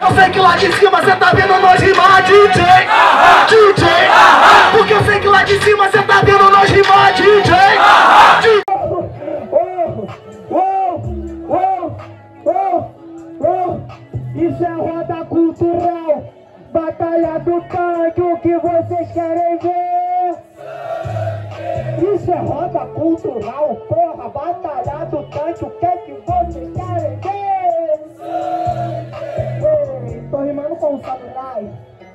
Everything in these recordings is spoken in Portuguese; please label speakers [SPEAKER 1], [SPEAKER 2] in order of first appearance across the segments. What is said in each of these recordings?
[SPEAKER 1] Eu sei que lá de cima cê tá vendo nós rimar, DJ, DJ. Porque eu sei que lá de cima cê tá vendo nós rimar, DJ. DJ.
[SPEAKER 2] Uou, uou. Isso é roda cultural. Batalha do tanque, o que vocês querem ver? Isso é roda cultural, porra. Batalha do tanque, o que é que vocês rimando com o samurai.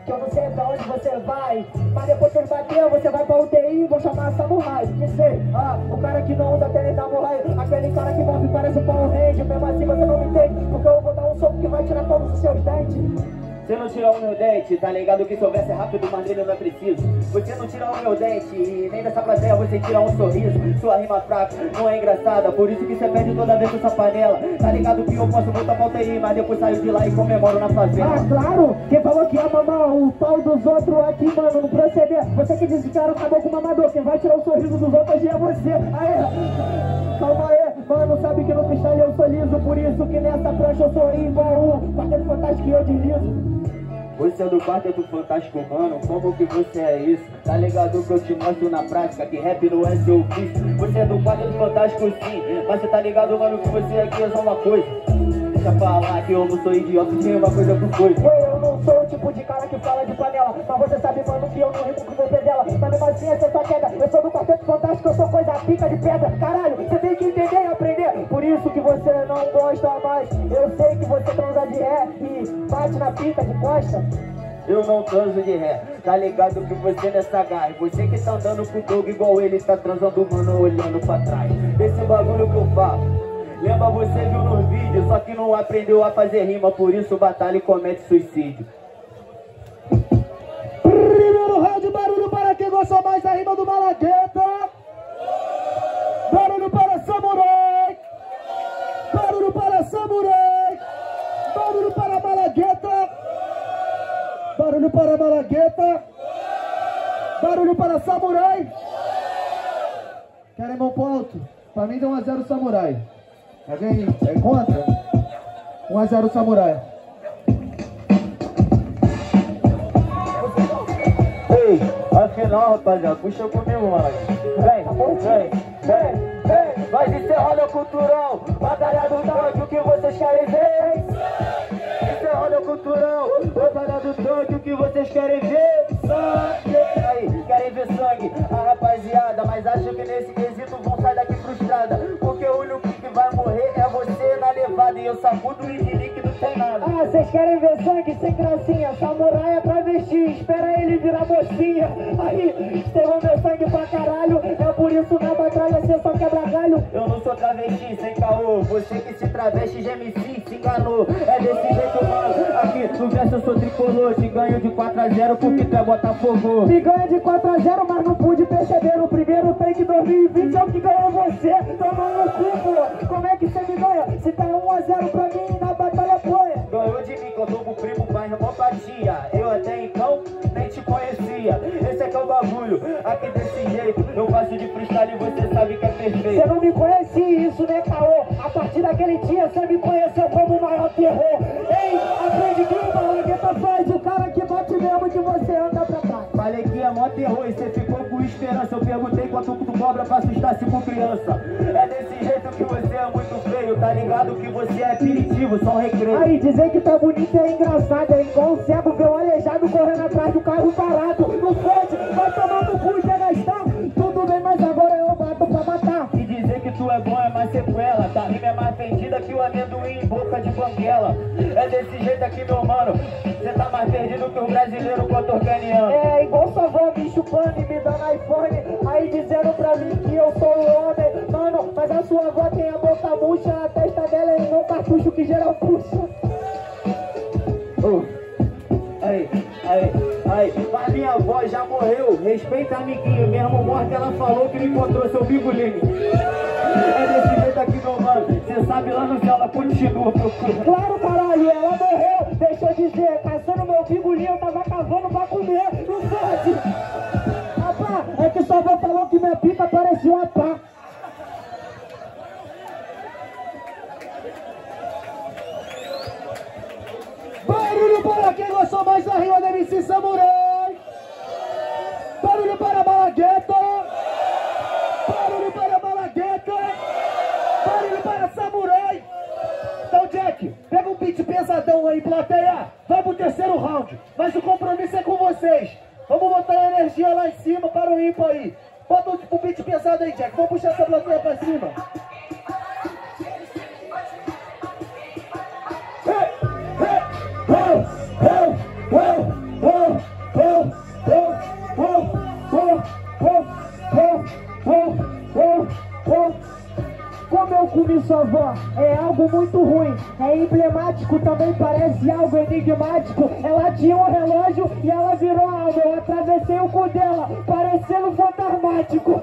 [SPEAKER 2] Que eu não sei pra onde você vai. Mas depois que ele bater, você vai pra UTI e vou chamar samurai Que sei, ah, o cara que não usa tênis samurai Aquele cara que morre parece um pão rende Mesmo assim você não me entende Porque eu vou dar um soco que vai tirar todos os seus dentes
[SPEAKER 3] você não tira o meu dente, tá ligado que se houvesse rápido, mas nele não é preciso. Você não tira o meu dente e nem dessa plateia você tira um sorriso. Sua rima fraca não é engraçada, por isso que você perde toda vez essa panela. Tá ligado que eu posso voltar pra UTI, mas depois saio de lá e comemoro na favela.
[SPEAKER 2] Ah, claro! Quem falou que ia mamar o pau dos outros aqui, mano, não proceder. Você que era acabou com o mamador, quem vai tirar o sorriso dos outros hoje é você. Aê! Calma aí, mano, sabe que no freestyle eu sou liso, por isso que nessa prancha eu sou igual o quarteto fantástico e eu deslizo.
[SPEAKER 3] Você é do quarteto fantástico, mano, como que você é isso? Tá ligado que eu te mostro na prática que rap não é seu ofício Você é do quarteto fantástico sim, mas você tá ligado, mano, que você aqui é só uma coisa. Deixa falar que eu não sou idiota, tinha uma coisa pro coisa.
[SPEAKER 2] Eu não sou o tipo de cara que fala de panela Mas você sabe, mano, que eu não rimo com você dela Mas mesmo assim, essa é sua queda Eu sou do quarteto fantástico, eu sou coisa pica de pedra. Caralho, você não gosta mais Eu sei que você transa de ré e bate na pica de costa
[SPEAKER 3] eu não transo de ré, tá ligado que você nessa garra Você que tá andando com o Doug igual ele tá transando, mano, olhando pra trás. Esse bagulho que eu falo. Lembra você viu nos vídeos, só que não aprendeu a fazer rima Por isso batalha e comete suicídio.
[SPEAKER 2] Primeiro round, barulho para quem gostou mais da rima do Malagueta para Malagueta. Barulho para Samurai.
[SPEAKER 4] Querem mão pro alto? Pra mim deu 1x0 Samurai. Alguém é contra? 1x0 Samurai.
[SPEAKER 3] Ei, afinal, rapaziada, puxa comigo, mano. Vem, vem, vem, vem. Vai de ser roda cultural. Batalha do tanque, o que vocês querem ver? Cultural. Batalha do tanque, o que vocês querem ver? Sangue. Aí, querem ver sangue? A rapaziada,
[SPEAKER 2] vocês querem ver sangue sem gracinha? Samurai é travesti, espera ele virar mocinha. Aí, esterrou meu sangue pra caralho. É por isso na batalha você só quebra galho.
[SPEAKER 3] Eu não sou travesti, sem caô Você que se traveste de MC se enganou É desse jeito, mano Aqui no verso eu sou tricolor Te ganho de 4 a 0 porque tu é Botafogo
[SPEAKER 2] Me ganha de 4 a 0, mas não pude perceber. No primeiro take 2020 é o que ganhou você. Toma no cu, pô. Como é que você me ganha? Se tá 1 a 0 pra mim
[SPEAKER 3] homopatia Eu até então nem te conhecia Esse aqui é o bagulho Aqui desse jeito Eu faço de freestyle e você sabe que é
[SPEAKER 2] Você
[SPEAKER 3] perfeito
[SPEAKER 2] não me conhecia, isso né, caô? A partir daquele dia você me conheceu como o maior terror. Ei, aprende que o Malagueta faz. O cara que bate mesmo que você.
[SPEAKER 3] Falei terror e você ficou com esperança Eu perguntei quanto tu cobra pra assustar cinco criança É desse jeito que você é muito feio Tá ligado que você é aperitivo, só um recreio
[SPEAKER 2] Aí, dizer que tá bonito é engraçado. É igual um cego ver um aleijado correndo atrás do carro parado. Não pode, vai tomar me dando iPhone Aí dizendo pra mim que eu sou o homem Mano, mas a sua avó tem a boca murcha A testa dela é igual um cartucho que geral puxa
[SPEAKER 3] Oh. Aí, aí, aí, mas minha avó já morreu. Respeita amiguinho, mesmo morta ela falou que ele encontrou seu bigolinho. É desse jeito aqui, meu mano. Cê sabe lá no céu ela continua procurando.
[SPEAKER 2] Claro, caralho, ela morreu Deixa eu dizer, caçando meu figurinho Eu tava cavando pra comer Não pode é que sua avó falou que minha pica parecia uma pá Barulho mais a rima da MC Samurai. Barulho para Malagueta. Barulho para Malagueta. Barulho para Samurai. Então, Jack, pega um beat pesadão aí, plateia. Vai pro terceiro round. Mas o compromisso é com vocês. Vamos botar a energia lá em cima para o ímpar aí. Bota o tipo, beat pesado aí, Jack. Vamos puxar essa plateia pra cima. Sua avó, é algo muito ruim, é emblemático, também parece algo enigmático. Ela tinha um relógio e ela virou alma. Eu atravessei o cu dela, parecendo fantasmático.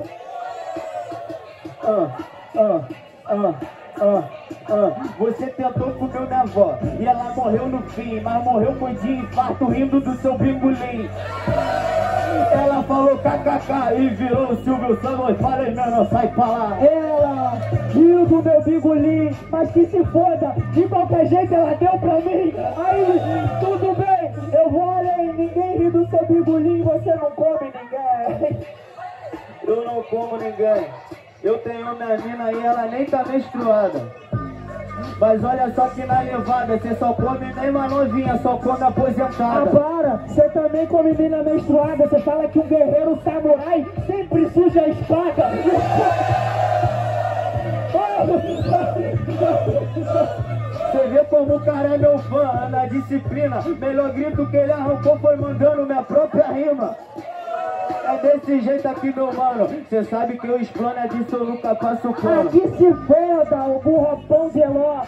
[SPEAKER 3] Ah, ah, ah, ah, ah. Você tentou comer minha avó e ela morreu no fim, mas morreu foi de infarto rindo do seu bingolim. Ela falou kkk e virou o Silvio Santos, falei, meu, não sai pra lá.
[SPEAKER 2] Ela bigolim, mas que se foda, de qualquer jeito ela deu pra mim. Aí, tudo bem, eu vou além, ninguém ri do seu bigolim, você não come ninguém.
[SPEAKER 3] Eu não como ninguém. Eu tenho minha mina e ela nem tá menstruada. Mas olha só que na levada, você só come nem uma novinha, só come
[SPEAKER 2] Ah,
[SPEAKER 3] aposentada.
[SPEAKER 2] para, você também come mina menstruada, você fala que um guerreiro samurai sempre suja a espada.
[SPEAKER 3] Você vê como o cara é meu fã, na disciplina. Melhor grito que ele arrancou foi mandando minha própria rima. É desse jeito aqui, meu mano. Você sabe que eu explano é disso, eu nunca passo pano.
[SPEAKER 2] Aqui se foda, o burro pão de ló.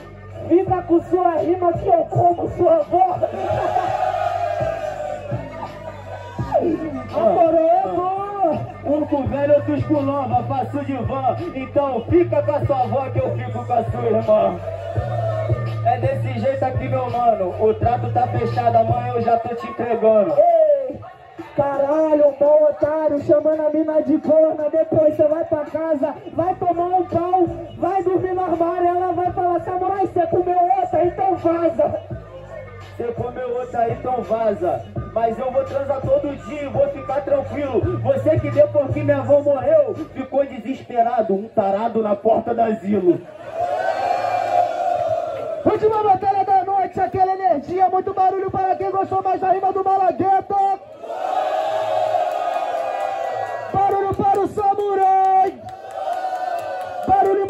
[SPEAKER 2] Fica com sua rima que eu como sua avó. Amoroso!
[SPEAKER 3] Um com velho, outros com nova, faço de van. Então fica com a sua avó que eu fico com a sua irmã. É desse jeito aqui, meu mano. O trato tá fechado, amanhã eu já tô te entregando.
[SPEAKER 2] Ei, caralho, bom otário, chamando a mina de corna, depois você vai pra casa, vai tomar um pau, vai dormir no armário, ela vai falar, samurai, você comeu outra, então vaza.
[SPEAKER 3] Você comeu outra então vaza. Mas eu vou transar todo dia, vou ficar tranquilo. Você que deu que minha avó morreu, ficou desesperado, um tarado na porta do asilo.
[SPEAKER 2] Última batalha da noite, aquela energia, muito barulho para quem gostou mais da rima do Malagueta. Barulho para o samurai. Barulho